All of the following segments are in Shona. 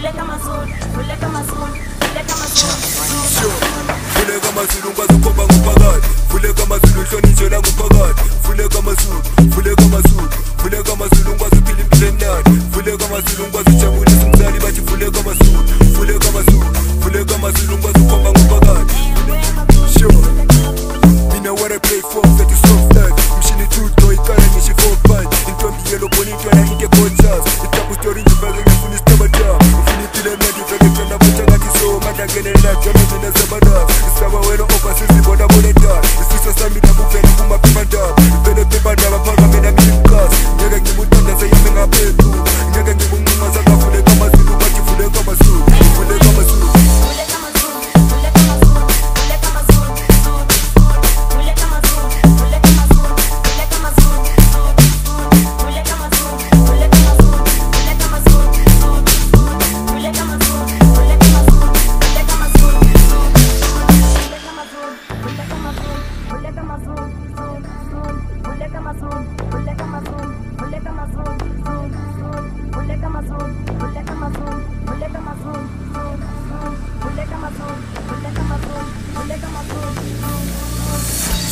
Fule kama Zulu ngwazi ukhomba nguphakathi Fule kama Zulu hlonitshwe la nguphakathi Fule kama Zulu, fule kama Zulu Fule kama Zulu ngwazi uphila impilo emnandi Fule kama Zulu ngwazi ujabulisa umzali bathi fule kama Zulu Fule kama Zulu, fule kama Zulu ngwazi ukhomba nguphakathi Sure Mina what I pray for, that is soft life Mshini tuto, ikara ngishi for bad Intombi yellow boni, ntwana into coaches Itabu story it up, come in the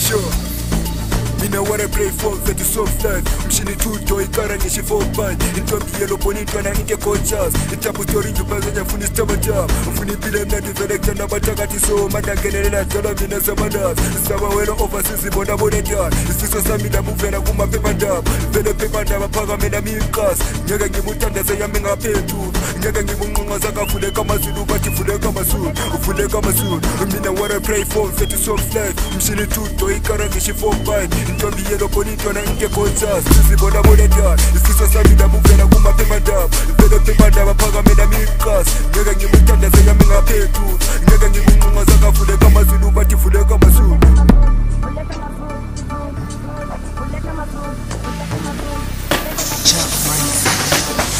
еще. ina what I pray for that is so fun mshini tu joy kara ni shifo fun into the yellow pony to na into coaches it's a put your into bag and funny stuff at job funny pile na the director na bataka ti so manda kenele na tolo vina za madas sawa wero over since the bona bona tyar this is some me da move na kuma pepa job vele pepa na mapaga me na me cause nyaka ngimuthanda se yami nga pethu nyaka ngibunqonqo zakafule kama zulu bathi fule kama zulu ufule kama zulu mina what I pray for that is so fun mshini tu joy kara ni shifo fun intombi yelobonintona ingebota sizibona boletana isiso salila buvela kumaphemandaba velo phemandaba phakamela miqasi ngeke ngimuthandaze yami ngaphethu ngeke ngikunqunqa zangavuleka amazulu bathi vuleka amazulu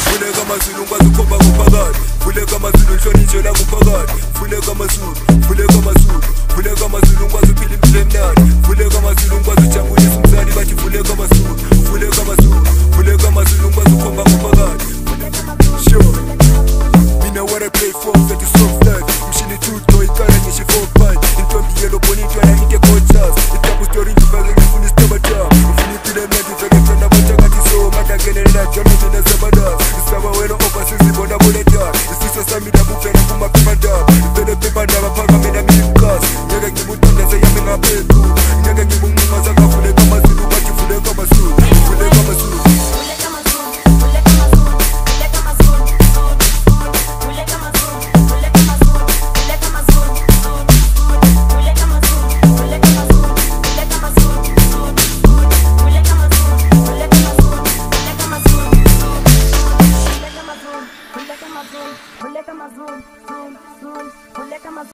vuleka amazulu ngwazi ukhomba kuphakati vuleka amazulu nhlonitsho lakuphakati vuleka amazulu vuleka amazulu Brooklyn.